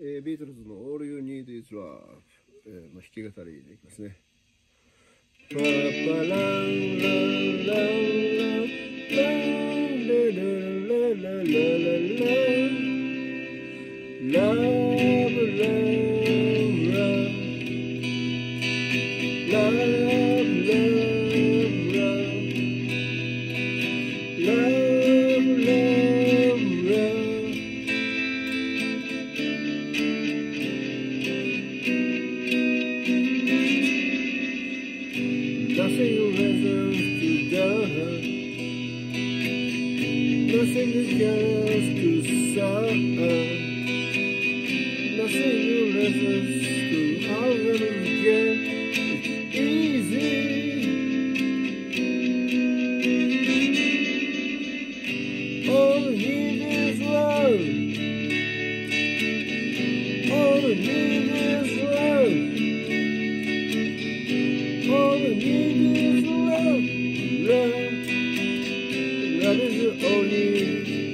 えー、ビートルズの All You Need Is Love、えー、の弾き語りでいきますね。ララララララララララ Nothing is just to suffer Nothing you lessons to how little again. It's easy. All he is love. All he is. only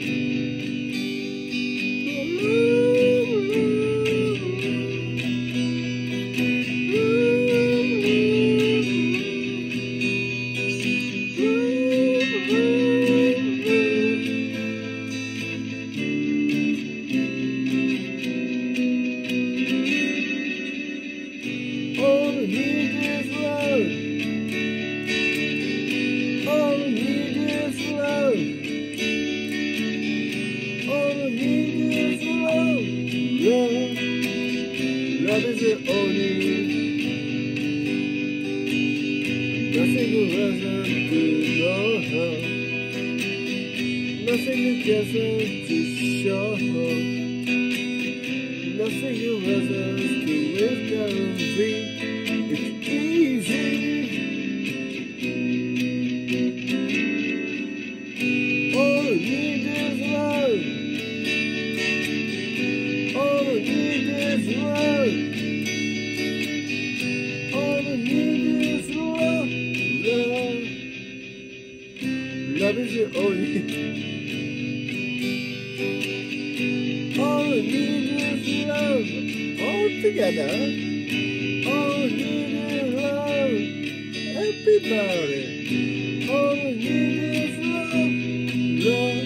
is the only Nothing doesn't do no Nothing doesn't to show Nothing doesn't to live Love is your only. All we need is love, all together. All we need is love, everybody. All we need is love, love.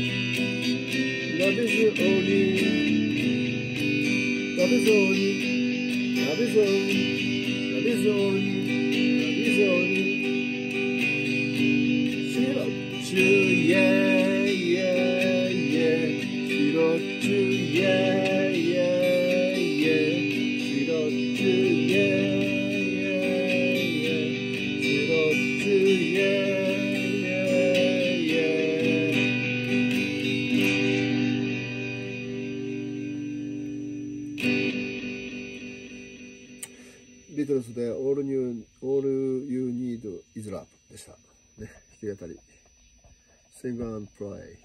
Love is your only bisogni, la bisogni, la bisogni, la bisogni. She loved yeah, yeah, yeah. She loved yeah, yeah, yeah. She loved you. ビートルズで All, New All You Need Is Love でした。ね、弾き語り。Sing and Play。